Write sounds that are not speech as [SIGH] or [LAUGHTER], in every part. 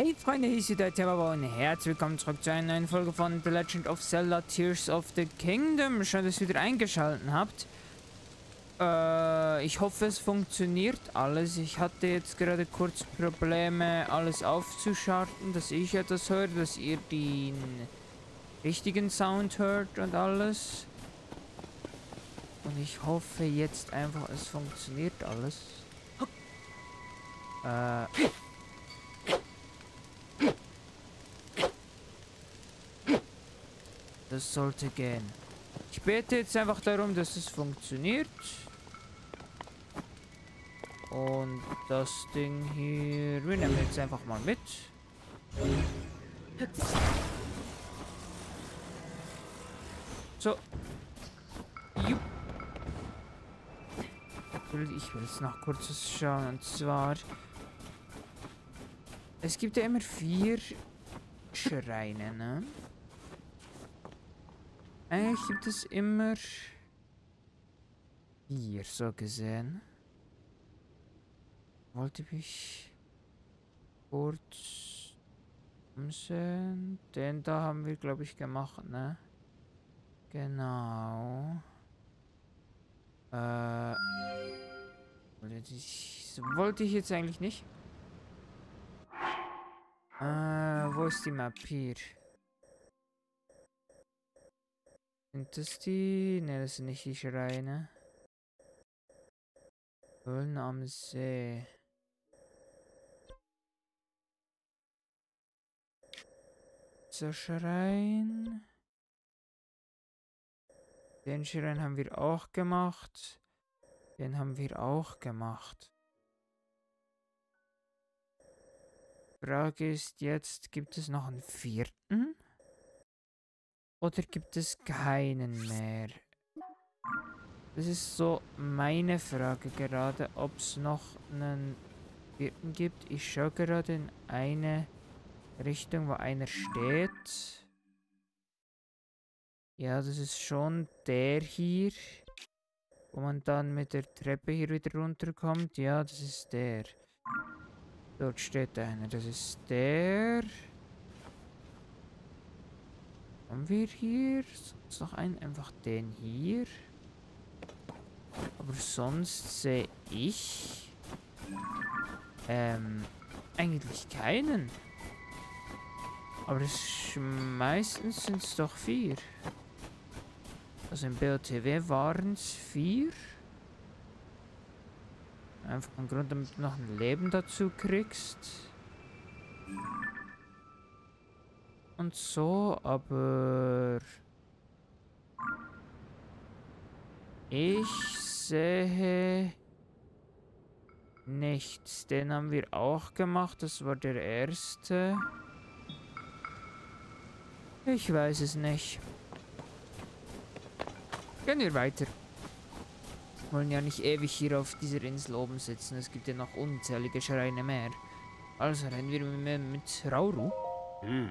Hey Freunde, hier ist wieder Terror und herzlich willkommen zurück zu einer neuen Folge von The Legend of Zelda Tears of the Kingdom. Schön, dass ihr wieder eingeschaltet habt. Äh, ich hoffe, es funktioniert alles. Ich hatte jetzt gerade kurz Probleme, alles aufzuschalten, dass ich etwas höre, dass ihr den richtigen Sound hört und alles. Und ich hoffe jetzt einfach, es funktioniert alles. Äh... Das sollte gehen. Ich bete jetzt einfach darum, dass es funktioniert. Und das Ding hier... Wir nehmen jetzt einfach mal mit. So. Jupp. Ich will jetzt noch kurz was schauen. Und zwar... Es gibt ja immer vier Schreine, ne? Eigentlich gibt es immer hier so gesehen. Wollte ich kurz umsehen. Den da haben wir, glaube ich, gemacht, ne? Genau. Äh. Wollte ich, wollte ich jetzt eigentlich nicht. Äh, wo ist die Map hier? Sind das die? Ne, das sind nicht die Schreine. Höhlen am See. So Schrein. Den Schrein haben wir auch gemacht. Den haben wir auch gemacht. Frage ist jetzt, gibt es noch einen vierten? Oder gibt es keinen mehr? Das ist so meine Frage gerade, ob es noch einen vierten gibt. Ich schaue gerade in eine Richtung, wo einer steht. Ja, das ist schon der hier. Wo man dann mit der Treppe hier wieder runterkommt. Ja, das ist der. Dort steht einer. Das ist der. Haben wir hier sonst noch einen? Einfach den hier. Aber sonst sehe ich ähm, eigentlich keinen. Aber es, meistens sind es doch vier. Also im BOTW waren es vier. Einfach ein Grund, damit du noch ein Leben dazu kriegst und so, aber ich sehe nichts. Den haben wir auch gemacht. Das war der erste. Ich weiß es nicht. Gehen wir weiter. Wollen ja nicht ewig hier auf dieser Insel oben sitzen. Es gibt ja noch unzählige Schreine mehr. Also rennen wir mit Rauru. Hm.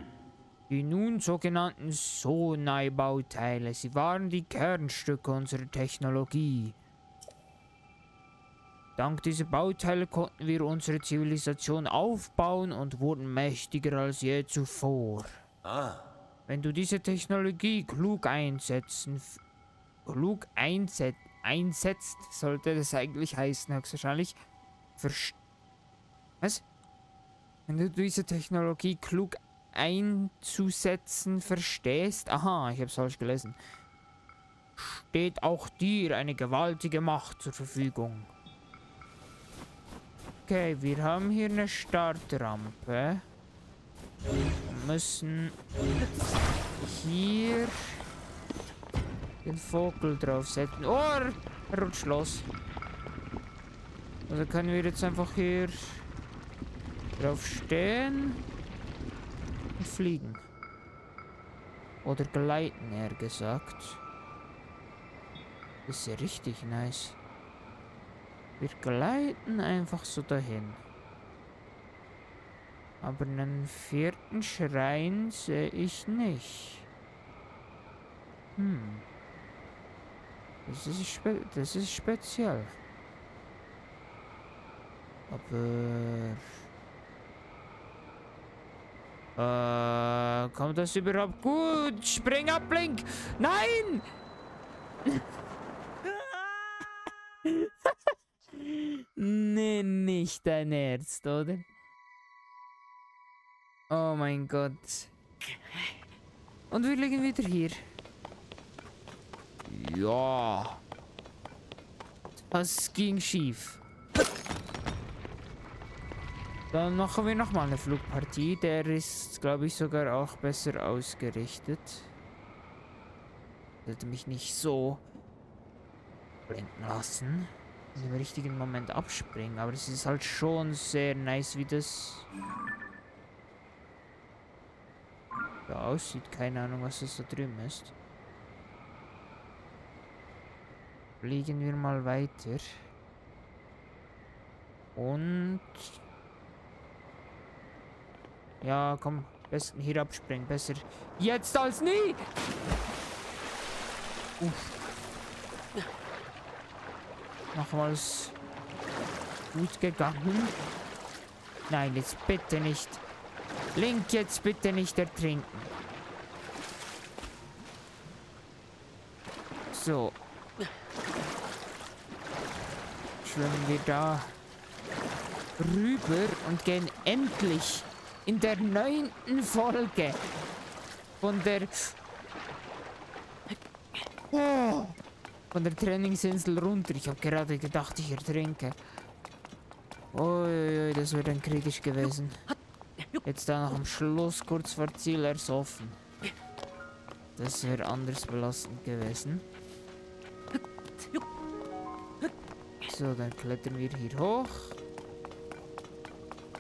Die nun sogenannten Sonai-Bauteile, sie waren die Kernstücke unserer Technologie. Dank dieser Bauteile konnten wir unsere Zivilisation aufbauen und wurden mächtiger als je zuvor. Ah. Wenn du diese Technologie klug einsetzen, klug einset, einsetzt, sollte das eigentlich heißen, höchstwahrscheinlich, Verst Was? Wenn du diese Technologie klug einzusetzen verstehst. Aha, ich habe es falsch gelesen. Steht auch dir eine gewaltige Macht zur Verfügung. Okay, wir haben hier eine Startrampe. Wir müssen hier den Vogel draufsetzen. Oh, er rutscht los. Also können wir jetzt einfach hier drauf stehen fliegen. Oder gleiten, eher gesagt. Ist ja richtig nice. Wir gleiten einfach so dahin. Aber einen vierten Schrein sehe ich nicht. Hm. Das ist, spe das ist speziell. Aber... Äh, kommt das überhaupt gut? Spring ab, Blink! Nein! [LAUGHS] nee, nicht dein Ernst, oder? Oh mein Gott. Und wir liegen wieder hier. Ja. Das ging schief. Dann machen wir nochmal eine Flugpartie. Der ist, glaube ich, sogar auch besser ausgerichtet. Sollte mich nicht so blenden lassen. Dem richtigen Moment abspringen. Aber es ist halt schon sehr nice, wie das da aussieht. Keine Ahnung, was das da drüben ist. Fliegen wir mal weiter. Und... Ja, komm. Besten hier abspringen. Besser jetzt als nie! Uff. Nochmals gut gegangen. Nein, jetzt bitte nicht. Link, jetzt bitte nicht ertrinken. So. Schwimmen wir da rüber und gehen endlich in der neunten Folge von der von der Trainingsinsel runter. Ich habe gerade gedacht, ich ertrinke. Uiuiui, das wäre dann kritisch gewesen. Jetzt da noch am Schluss kurz vor Ziel ersoffen. Das wäre anders belastend gewesen. So, dann klettern wir hier hoch.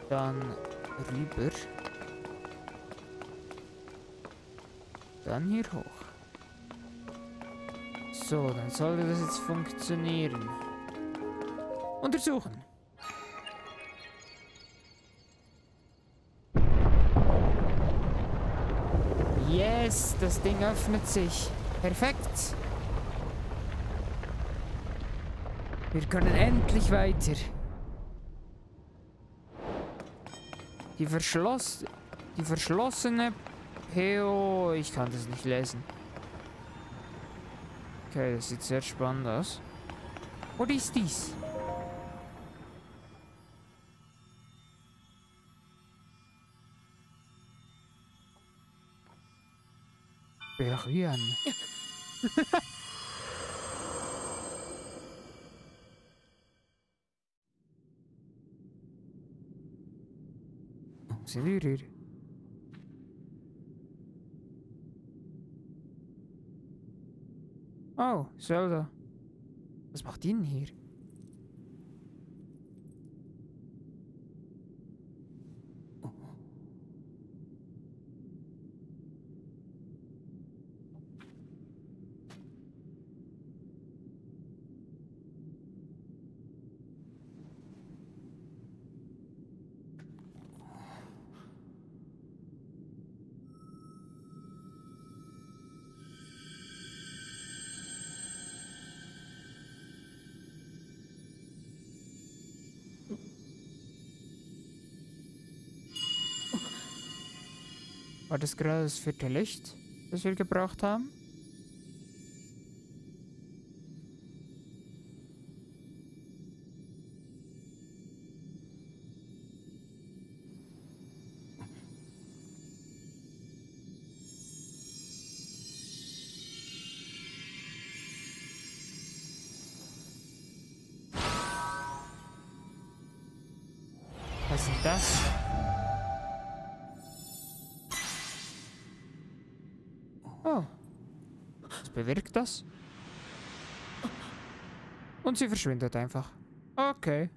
Dann rüber. Dann hier hoch. So, dann sollte das jetzt funktionieren. Untersuchen. Yes, das Ding öffnet sich. Perfekt. Wir können endlich weiter. Die verschloss... Die verschlossene PO... Ich kann das nicht lesen. Okay, das sieht sehr spannend aus. Was ist dies? Berühren. [LAUGHS] Oh, Zelda. Was macht die hier? War das gerade das vierte Licht, das wir gebraucht haben? Bewirkt das? Und sie verschwindet einfach. Okay.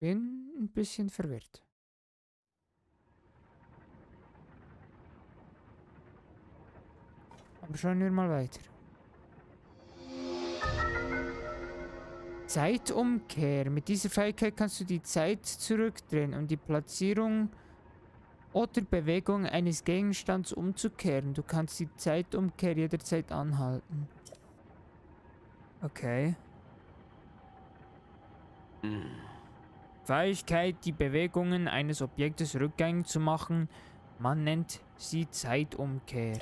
Bin ein bisschen verwirrt. Aber schauen wir mal weiter. Zeitumkehr. Mit dieser Fähigkeit kannst du die Zeit zurückdrehen, um die Platzierung oder Bewegung eines Gegenstands umzukehren. Du kannst die Zeitumkehr jederzeit anhalten. Okay. Fähigkeit, die Bewegungen eines Objektes rückgängig zu machen. Man nennt sie Zeitumkehr.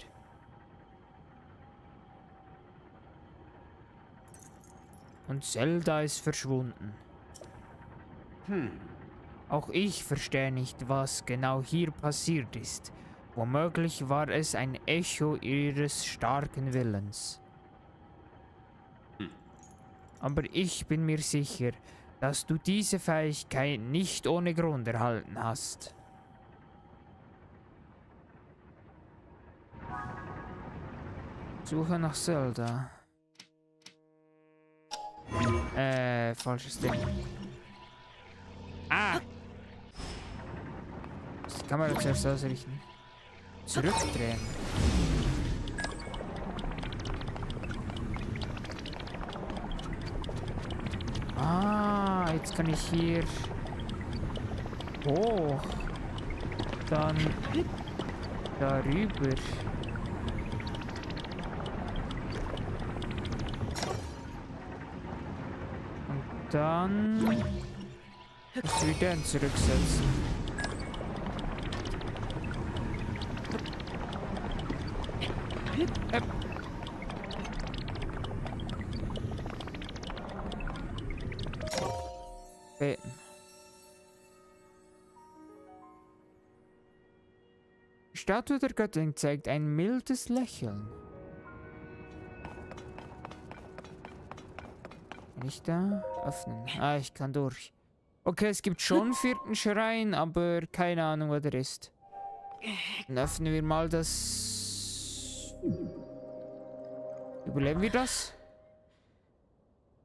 Und Zelda ist verschwunden. Hm. Auch ich verstehe nicht, was genau hier passiert ist. Womöglich war es ein Echo ihres starken Willens. Hm. Aber ich bin mir sicher, dass du diese Fähigkeit nicht ohne Grund erhalten hast. Suche nach Zelda. Äh, falsches Ding. Ah! Die Kamera zuerst ausrichten. Zurückdrehen. Ah, jetzt kann ich hier hoch. Dann darüber. Und dann wieder zurücksetzen. Äpp. Beten. Statue der Göttin zeigt ein mildes Lächeln. Ich da öffnen? Ah, ich kann durch. Okay, es gibt schon einen [LAUGHS] vierten Schrein, aber keine Ahnung, wo der ist. Dann öffnen wir mal das... Überleben wir das?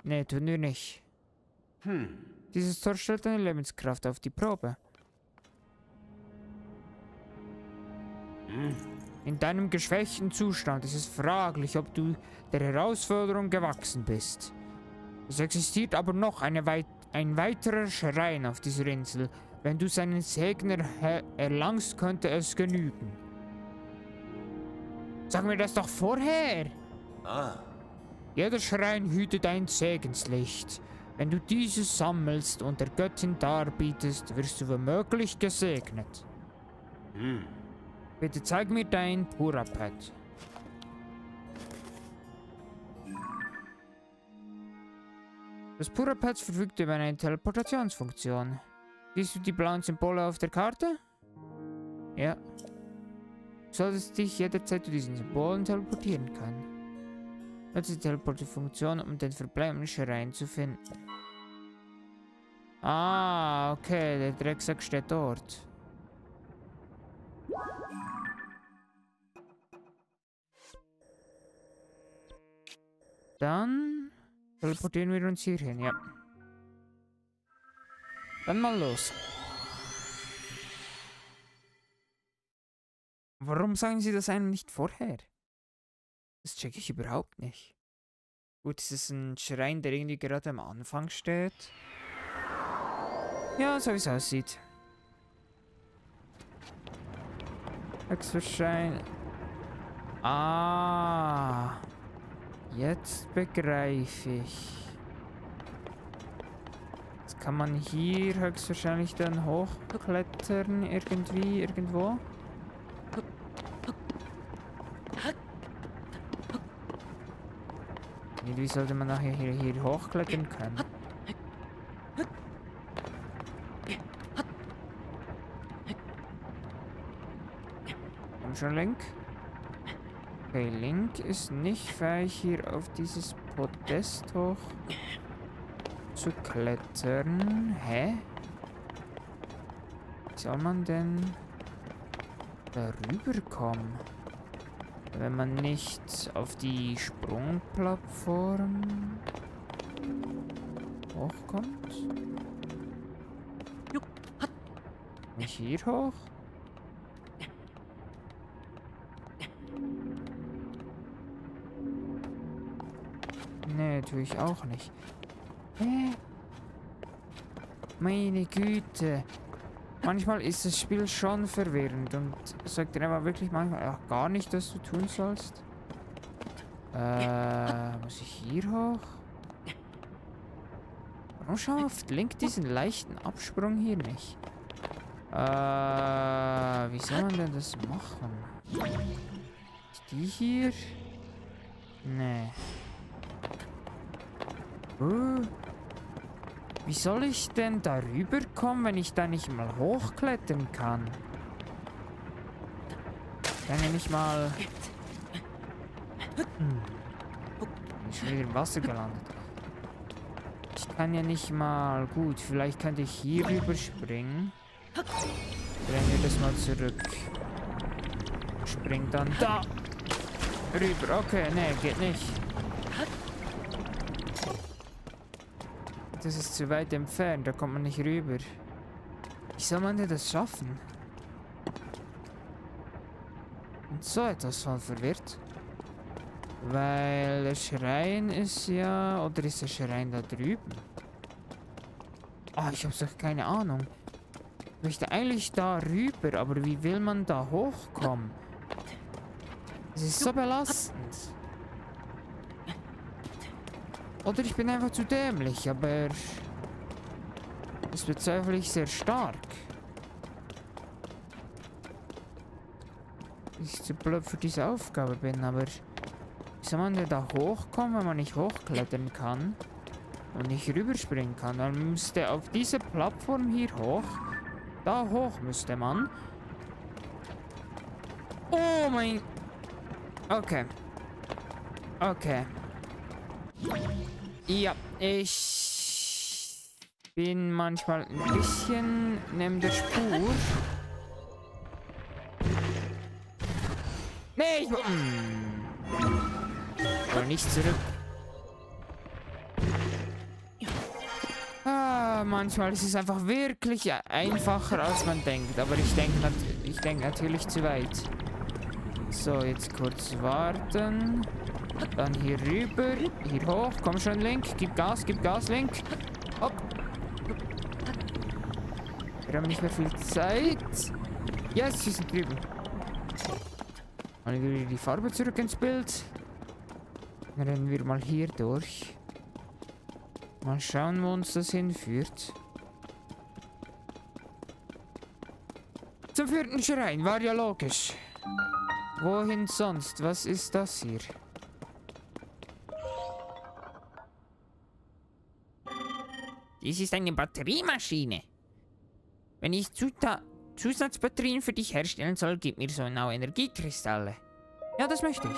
Ne, tun wir nicht. Hm. Dieses Tor stellt deine Lebenskraft auf die Probe. Hm. In deinem geschwächten Zustand ist es fraglich, ob du der Herausforderung gewachsen bist. Es existiert aber noch weit ein weiterer Schrein auf dieser Insel. Wenn du seinen Segen er erlangst, könnte es genügen. Sag mir das doch vorher! Ah. Jeder Schrein hütet ein Segenslicht. Wenn du dieses sammelst und der Göttin darbietest, wirst du womöglich gesegnet. Hm. Bitte zeig mir dein Purapet. Das Purapet verfügt über eine Teleportationsfunktion. Siehst du die blauen Symbole auf der Karte? Ja. Du solltest dich jederzeit zu diesen Symbolen teleportieren können. Nutze die Teleportfunktion, um den verbleibenden Schrein zu finden. Ah, okay, der Drecksack steht dort. Dann teleportieren wir uns hier hin, ja. Dann mal los. Warum sagen Sie das einem nicht vorher? Das checke ich überhaupt nicht. Gut, es ist ein Schrein, der irgendwie gerade am Anfang steht. Ja, so wie es aussieht. Exoschein. Ah. Jetzt begreife ich. Jetzt kann man hier höchstwahrscheinlich dann hochklettern, irgendwie, irgendwo. Wie sollte man nachher hier, hier hochklettern können? Komm schon, Link. Okay, Link ist nicht fähig, hier auf dieses Podest hoch zu klettern. Hä? Wie soll man denn darüber kommen? Wenn man nicht auf die Sprungplattform hochkommt? Nicht hier hoch? Nee, tue ich auch nicht. Hä? Meine Güte. Manchmal ist das Spiel schon verwirrend und sagt dir aber wirklich manchmal auch gar nicht, was du tun sollst. Äh, muss ich hier hoch? Warum schafft Link diesen leichten Absprung hier nicht? Äh, wie soll man denn das machen? Ist die hier? Nee. Uh, wie soll ich denn darüber kommen, wenn ich da nicht mal hochklettern kann? Dann nehme ich mal... Hm. Bin schon wieder im Wasser gelandet. Ich kann ja nicht mal... Gut, vielleicht könnte ich hier rüber springen. Drehen wir das mal zurück. Spring dann da rüber. Okay, nee, geht nicht. Das ist zu weit entfernt, da kommt man nicht rüber. Wie soll man denn das schaffen? Und so etwas voll verwirrt. Weil der Schrein ist ja... Oder ist der Schrein da drüben? Ah, ich habe doch keine Ahnung. Ich möchte eigentlich da rüber, aber wie will man da hochkommen? Es ist so belastend. Oder ich bin einfach zu dämlich, aber... Das bezweifle ich sehr stark. Ich zu blöd für diese Aufgabe bin, aber... Wie soll man denn da hochkommen, wenn man nicht hochklettern kann? Und nicht rüberspringen kann? Dann müsste auf diese Plattform hier hoch. Da hoch müsste man. Oh mein... Okay. Okay. Ja, ich bin manchmal ein bisschen neben der Spur. Nee, ich... Hm. Oder nicht zurück. Ah, manchmal ist es einfach wirklich einfacher, als man denkt. Aber ich denke ich denk natürlich zu weit. So, jetzt kurz warten. Dann hier rüber. Hier hoch. Komm schon, Link. Gib Gas, gib Gas, Link. Hopp. Wir haben nicht mehr viel Zeit. Yes, wir sind drüben. Mal wieder die Farbe zurück ins Bild. Dann rennen wir mal hier durch. Mal schauen, wo uns das hinführt. Zum vierten Schrein, war ja logisch. Wohin sonst? Was ist das hier? Dies ist eine Batteriemaschine. Wenn ich Zuta Zusatzbatterien für dich herstellen soll, gib mir Sonau Energiekristalle. Ja, das möchte ich.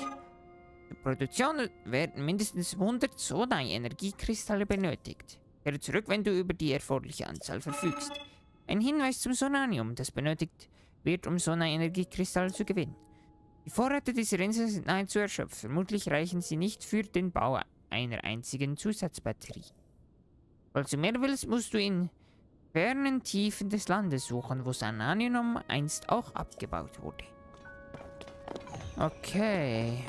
Zur Produktion werden mindestens 100 Sonai Energiekristalle benötigt. Kehre zurück, wenn du über die erforderliche Anzahl verfügst. Ein Hinweis zum Sonanium, das benötigt wird, um Sonai Energiekristalle zu gewinnen. Die Vorräte dieser Insel sind nahezu erschöpft. Vermutlich reichen sie nicht für den Bau einer einzigen Zusatzbatterie. Falls du mehr willst, musst du in fernen Tiefen des Landes suchen, wo Sananium einst auch abgebaut wurde. Okay.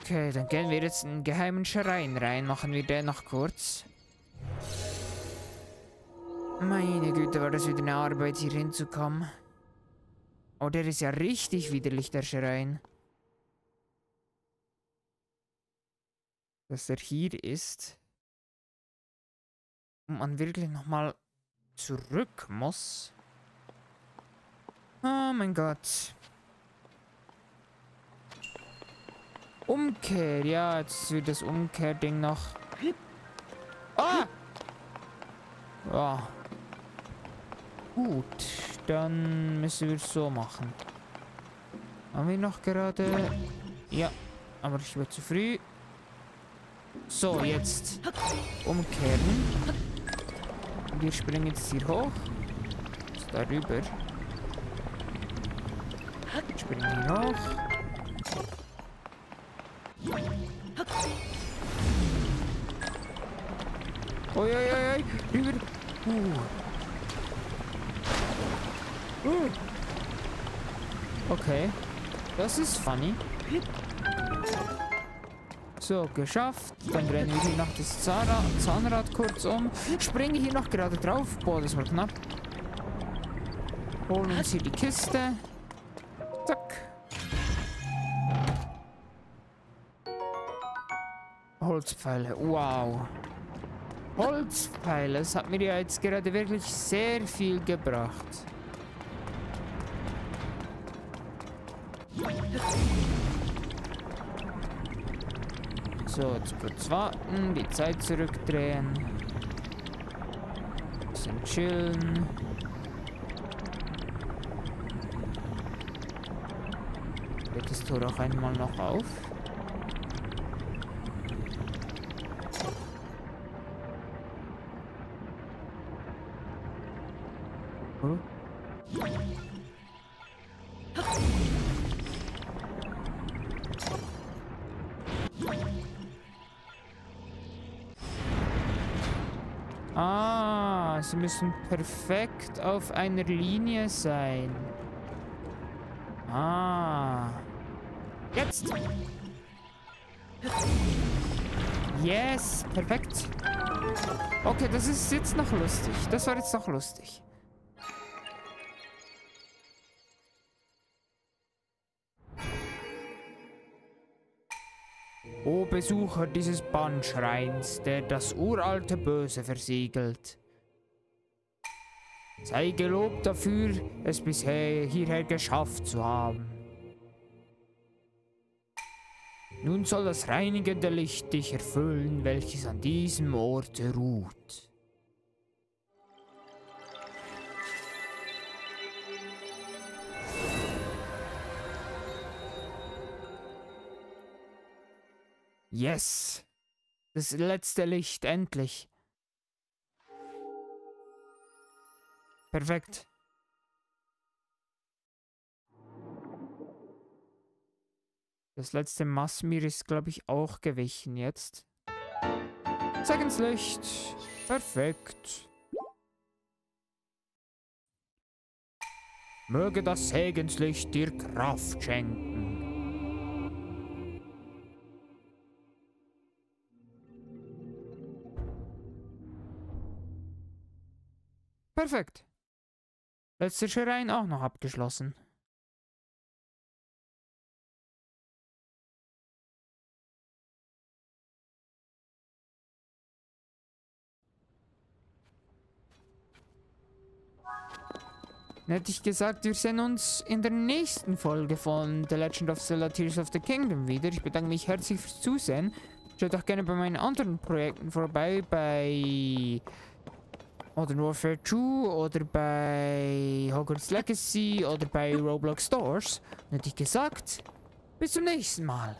Okay, dann gehen wir jetzt in einen geheimen Schrein rein. Machen wir den noch kurz. Meine Güte, war das wieder eine Arbeit, hier hinzukommen. Oh, der ist ja richtig widerlich, der Schrein. Dass er hier ist. Und man wirklich nochmal zurück muss. Oh mein Gott. Umkehr. Ja, jetzt wird das Umkehrding noch. Ah! Ja. Gut, dann müssen wir es so machen. Haben wir noch gerade... Ja, aber ich war zu früh. So, jetzt umkehren. Wir springen jetzt hier hoch. Ist darüber. Springen hier hoch. Oi, oi, oi, oi. Rüber. Uh. Uh. Okay. Das ist funny. So, geschafft. Dann drehen wir hier noch das Zahnrad, Zahnrad kurz um. Springen hier noch gerade drauf. Boah, das war knapp. Holen uns hier die Kiste. Zack. Holzpfeile. Wow. Holzpfeile. Das hat mir ja jetzt gerade wirklich sehr viel gebracht. So, jetzt kurz warten, die Zeit zurückdrehen. Bisschen chillen. Geht das Tor auch einmal noch auf? Sie müssen perfekt auf einer Linie sein. Ah. Jetzt! Yes, perfekt. Okay, das ist jetzt noch lustig. Das war jetzt noch lustig. O Besucher dieses Bannschreins, der das uralte Böse versiegelt. Sei gelobt dafür, es bisher hierher geschafft zu haben. Nun soll das reinigende Licht dich erfüllen, welches an diesem Orte ruht. Yes! Das letzte Licht, endlich. Perfekt. Das letzte Massmir ist, glaube ich, auch gewichen jetzt. Zeig ins Licht. Perfekt. Möge das Segenslicht dir Kraft schenken. Perfekt. Letzter Scherein auch noch abgeschlossen. Hätte ich gesagt, wir sehen uns in der nächsten Folge von The Legend of Zelda Tears of the Kingdom wieder. Ich bedanke mich herzlich fürs Zusehen. Schaut auch gerne bei meinen anderen Projekten vorbei, bei Modern Warfare 2 oder bei Hogwarts Legacy oder bei Roblox Stores. Hätte ich gesagt, bis zum nächsten Mal.